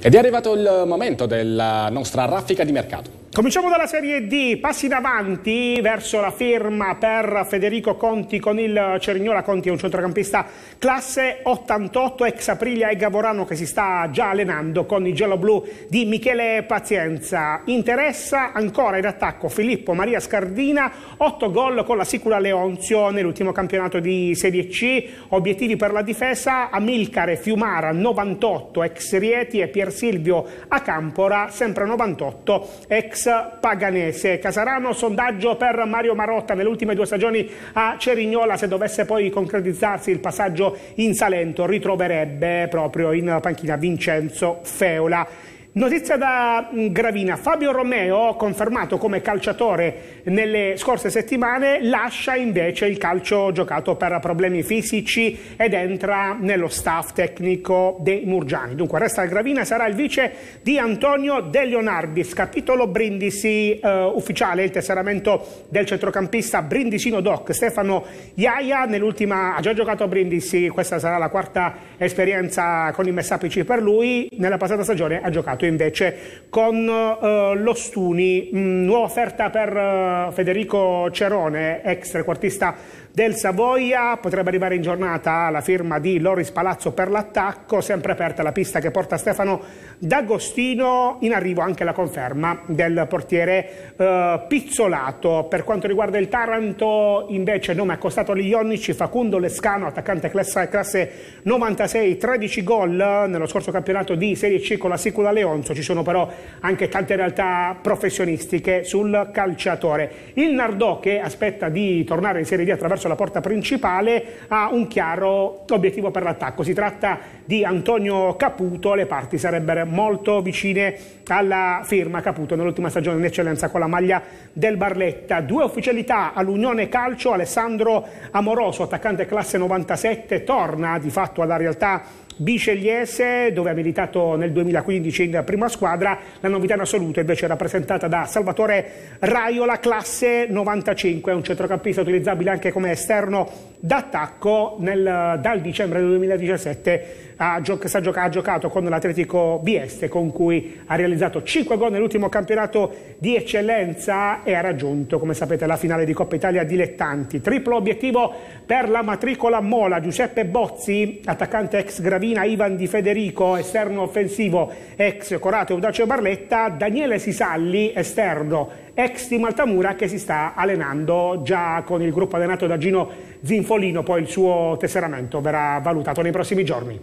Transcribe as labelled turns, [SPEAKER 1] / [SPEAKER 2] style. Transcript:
[SPEAKER 1] Ed è arrivato il momento della nostra raffica di mercato.
[SPEAKER 2] Cominciamo dalla Serie D, passi in avanti verso la firma per Federico Conti con il Cerignola. Conti è un centrocampista classe 88, ex Aprilia e Gavorano che si sta già allenando con i giallo-blu di Michele Pazienza. Interessa ancora in attacco Filippo Maria Scardina, 8 gol con la Sicula Leonzio nell'ultimo campionato di Serie C. Obiettivi per la difesa, Amilcare Fiumara 98, ex Rieti e Pier Silvio Acampora, sempre 98, ex Paganese. Casarano, sondaggio per Mario Marotta nelle ultime due stagioni a Cerignola, se dovesse poi concretizzarsi il passaggio in Salento, ritroverebbe proprio in panchina Vincenzo Feola. Notizia da mm, Gravina, Fabio Romeo, confermato come calciatore nelle scorse settimane, lascia invece il calcio giocato per problemi fisici ed entra nello staff tecnico dei Murgiani. Dunque resta Gravina, sarà il vice di Antonio De Leonardis, capitolo Brindisi eh, ufficiale, il tesseramento del centrocampista Brindisino Doc, Stefano Iaia, nell'ultima ha già giocato a Brindisi, questa sarà la quarta esperienza con i Messapici per lui, nella passata stagione ha giocato invece con uh, lo Stuni, mm, nuova offerta per uh, Federico Cerone, ex trequartista del Savoia, potrebbe arrivare in giornata la firma di Loris Palazzo per l'attacco, sempre aperta la pista che porta Stefano D'Agostino, in arrivo anche la conferma del portiere uh, Pizzolato. Per quanto riguarda il Taranto invece nome accostato agli Ionici, Facundo Lescano, attaccante classe, classe 96, 13 gol nello scorso campionato di Serie C con la Sicula Leonzo, ci sono però anche tante realtà professionistiche sul calciatore. Il Nardò che aspetta di tornare in Serie D attraverso la porta principale ha un chiaro obiettivo per l'attacco. Si tratta di Antonio Caputo, le parti sarebbero molto vicine alla firma Caputo nell'ultima stagione in eccellenza con la maglia del Barletta. Due ufficialità all'Unione Calcio, Alessandro Amoroso, attaccante classe 97, torna di fatto alla realtà Biscegliese dove ha militato nel 2015 in prima squadra, la novità in assoluto invece è rappresentata da Salvatore Raiola, classe 95, è un centrocampista utilizzabile anche come esterno d'attacco dal dicembre del 2017 ha, gioc ha, giocato con l'Atletico Bieste con cui ha realizzato 5 gol nell'ultimo campionato di eccellenza e ha raggiunto come sapete la finale di Coppa Italia dilettanti triplo obiettivo per la matricola Mola Giuseppe Bozzi attaccante ex Gravina Ivan Di Federico esterno offensivo ex Corato Eudacio Barletta Daniele Sisalli esterno ex di Maltamura che si sta allenando già con il gruppo allenato da Gino Zinfolino, poi il suo tesseramento verrà valutato nei prossimi giorni.